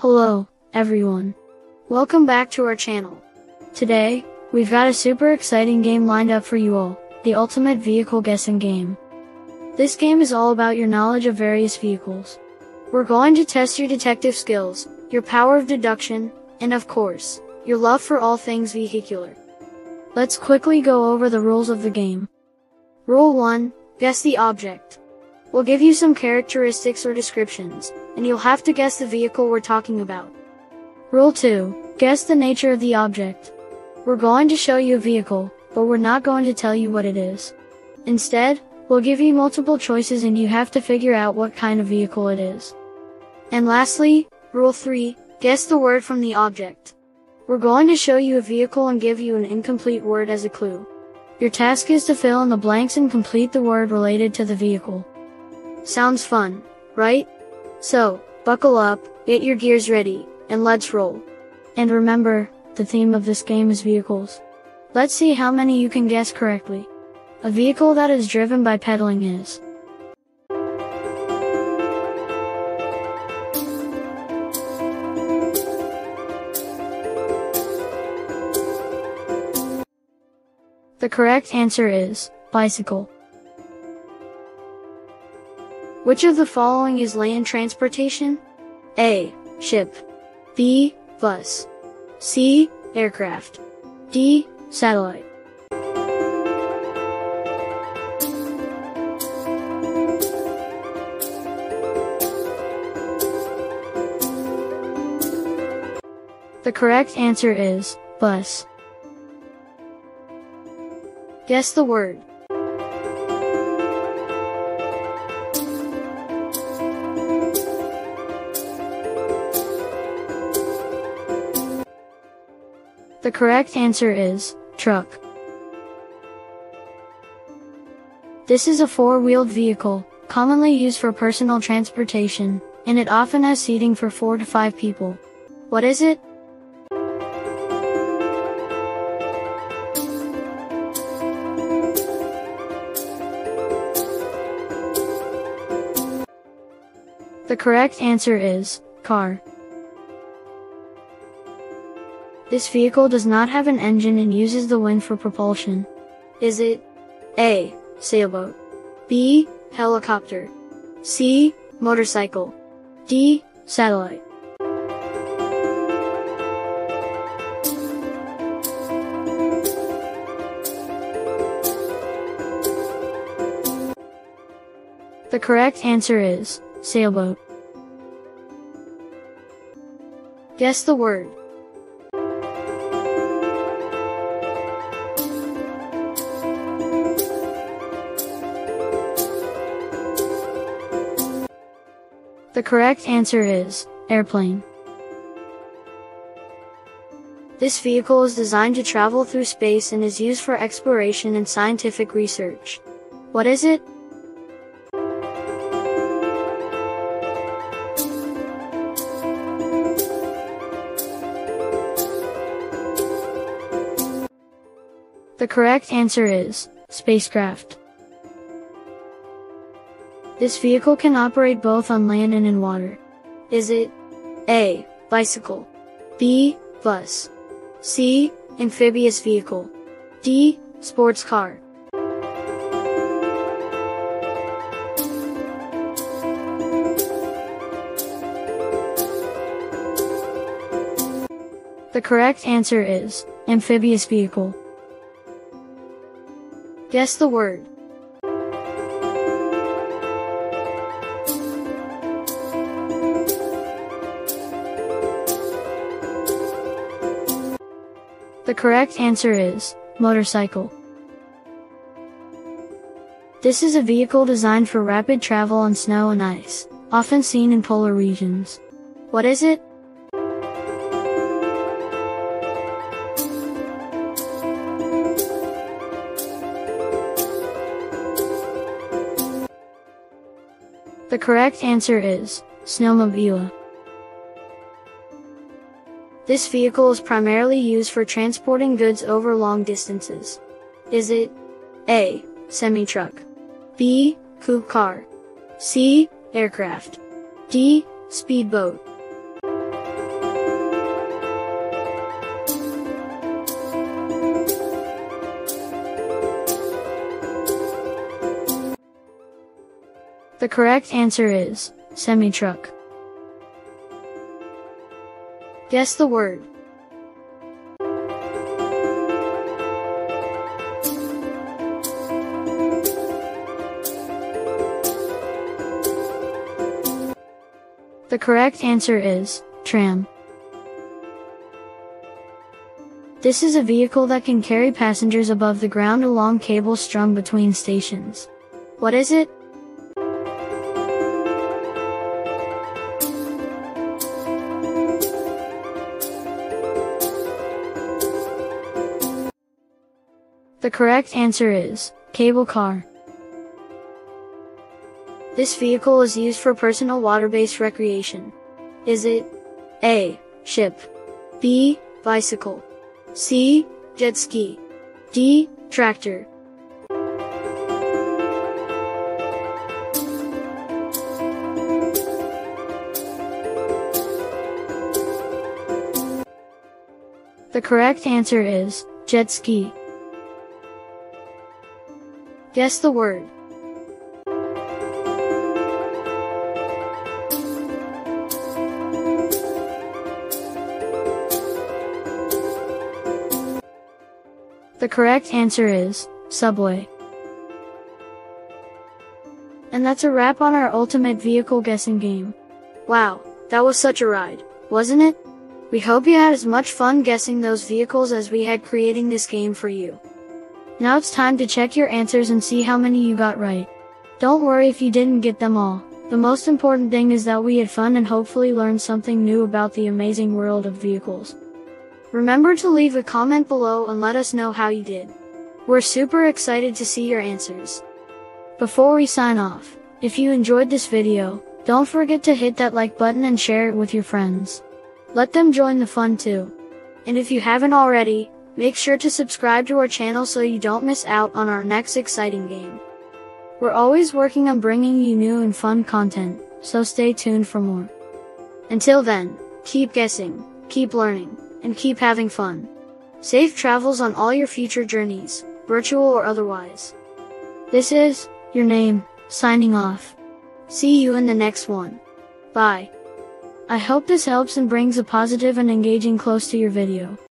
Hello, everyone. Welcome back to our channel. Today, we've got a super exciting game lined up for you all, the ultimate vehicle guessing game. This game is all about your knowledge of various vehicles. We're going to test your detective skills, your power of deduction, and of course, your love for all things vehicular. Let's quickly go over the rules of the game. Rule 1, guess the object. We'll give you some characteristics or descriptions, and you'll have to guess the vehicle we're talking about. Rule 2. Guess the nature of the object. We're going to show you a vehicle, but we're not going to tell you what it is. Instead, we'll give you multiple choices and you have to figure out what kind of vehicle it is. And lastly, Rule 3. Guess the word from the object. We're going to show you a vehicle and give you an incomplete word as a clue. Your task is to fill in the blanks and complete the word related to the vehicle. Sounds fun, right? So, buckle up, get your gears ready, and let's roll. And remember, the theme of this game is vehicles. Let's see how many you can guess correctly. A vehicle that is driven by pedaling is. The correct answer is bicycle. Which of the following is land transportation? A. Ship. B. Bus. C. Aircraft. D. Satellite. The correct answer is bus. Guess the word. The correct answer is truck. This is a four-wheeled vehicle, commonly used for personal transportation, and it often has seating for four to five people. What is it? The correct answer is car. This vehicle does not have an engine and uses the wind for propulsion. Is it A. Sailboat B. Helicopter C. Motorcycle D. Satellite The correct answer is sailboat. Guess the word. The correct answer is airplane. This vehicle is designed to travel through space and is used for exploration and scientific research. What is it? The correct answer is spacecraft. This vehicle can operate both on land and in water. Is it A. Bicycle B. Bus C. Amphibious vehicle D. Sports car The correct answer is amphibious vehicle. Guess the word. The correct answer is motorcycle. This is a vehicle designed for rapid travel on snow and ice, often seen in polar regions. What is it? The correct answer is snowmobile. This vehicle is primarily used for transporting goods over long distances. Is it A. Semi-truck B. Coupe car C. Aircraft D. Speedboat The correct answer is semi-truck. Guess the word. The correct answer is tram. This is a vehicle that can carry passengers above the ground along cables strung between stations. What is it? The correct answer is cable car. This vehicle is used for personal water-based recreation. Is it A. Ship B. Bicycle C. Jet ski D. Tractor The correct answer is jet ski. Guess the word. The correct answer is subway. And that's a wrap on our ultimate vehicle guessing game. Wow, that was such a ride, wasn't it? We hope you had as much fun guessing those vehicles as we had creating this game for you. Now it's time to check your answers and see how many you got right. Don't worry if you didn't get them all. The most important thing is that we had fun and hopefully learned something new about the amazing world of vehicles. Remember to leave a comment below and let us know how you did. We're super excited to see your answers. Before we sign off, if you enjoyed this video, don't forget to hit that like button and share it with your friends. Let them join the fun too. And if you haven't already, Make sure to subscribe to our channel so you don't miss out on our next exciting game. We're always working on bringing you new and fun content, so stay tuned for more. Until then, keep guessing, keep learning, and keep having fun. Safe travels on all your future journeys, virtual or otherwise. This is, your name, signing off. See you in the next one. Bye. I hope this helps and brings a positive and engaging close to your video.